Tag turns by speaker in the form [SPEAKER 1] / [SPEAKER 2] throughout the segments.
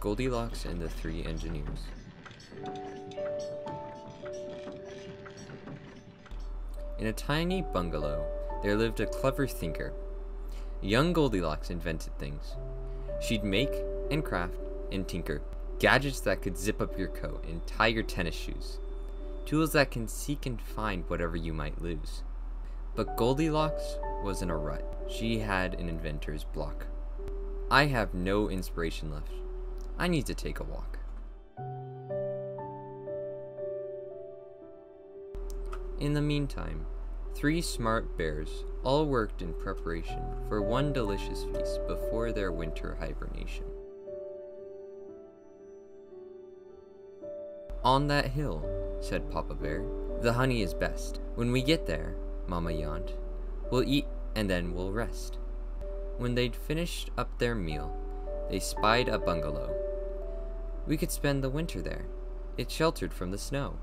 [SPEAKER 1] Goldilocks and the Three Engineers. In a tiny bungalow, there lived a clever thinker. Young Goldilocks invented things. She'd make and craft and tinker gadgets that could zip up your coat and tie your tennis shoes, tools that can seek and find whatever you might lose. But Goldilocks was in a rut. She had an inventor's block. I have no inspiration left. I need to take a walk. In the meantime, three smart bears all worked in preparation for one delicious feast before their winter hibernation. On that hill, said Papa Bear, the honey is best. When we get there, Mama yawned, we'll eat and then we'll rest. When they'd finished up their meal, they spied a bungalow. We could spend the winter there. It's sheltered from the snow.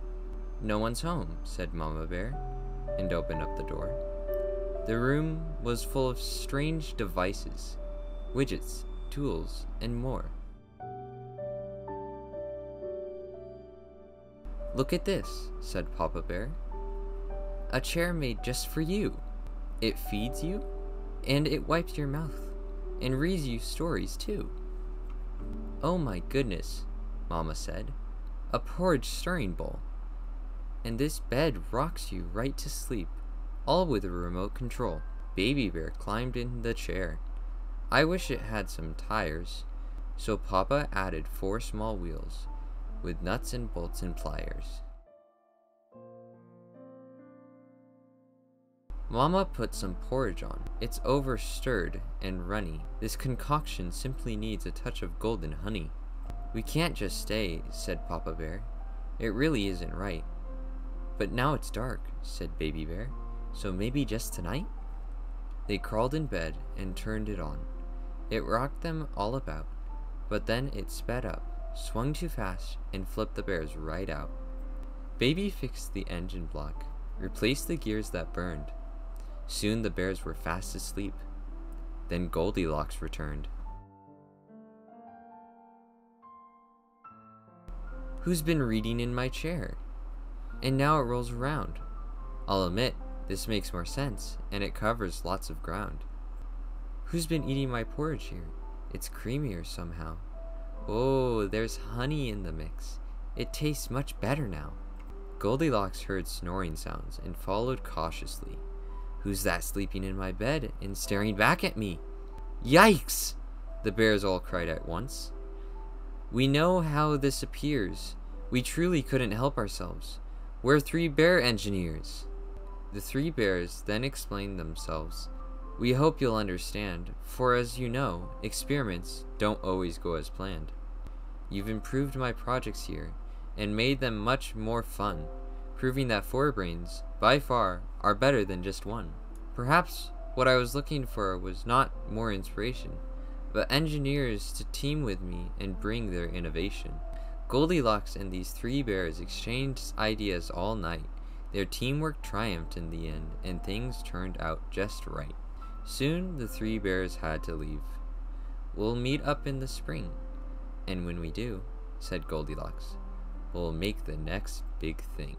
[SPEAKER 1] No one's home, said Mama Bear, and opened up the door. The room was full of strange devices, widgets, tools, and more. Look at this, said Papa Bear. A chair made just for you. It feeds you, and it wipes your mouth, and reads you stories too. Oh my goodness, Mama said. A porridge stirring bowl and this bed rocks you right to sleep, all with a remote control. Baby Bear climbed in the chair. I wish it had some tires. So Papa added four small wheels, with nuts and bolts and pliers. Mama put some porridge on. It's over stirred and runny. This concoction simply needs a touch of golden honey. We can't just stay, said Papa Bear. It really isn't right. But now it's dark, said Baby Bear, so maybe just tonight? They crawled in bed and turned it on. It rocked them all about, but then it sped up, swung too fast, and flipped the bears right out. Baby fixed the engine block, replaced the gears that burned. Soon the bears were fast asleep. Then Goldilocks returned. Who's been reading in my chair? and now it rolls around. I'll admit, this makes more sense, and it covers lots of ground. Who's been eating my porridge here? It's creamier somehow. Oh, there's honey in the mix. It tastes much better now. Goldilocks heard snoring sounds and followed cautiously. Who's that sleeping in my bed and staring back at me? Yikes! The bears all cried at once. We know how this appears. We truly couldn't help ourselves. We're three bear engineers. The three bears then explained themselves. We hope you'll understand, for as you know, experiments don't always go as planned. You've improved my projects here, and made them much more fun, proving that four brains, by far, are better than just one. Perhaps what I was looking for was not more inspiration, but engineers to team with me and bring their innovation. Goldilocks and these three bears exchanged ideas all night. Their teamwork triumphed in the end, and things turned out just right. Soon the three bears had to leave. We'll meet up in the spring, and when we do, said Goldilocks, we'll make the next big thing.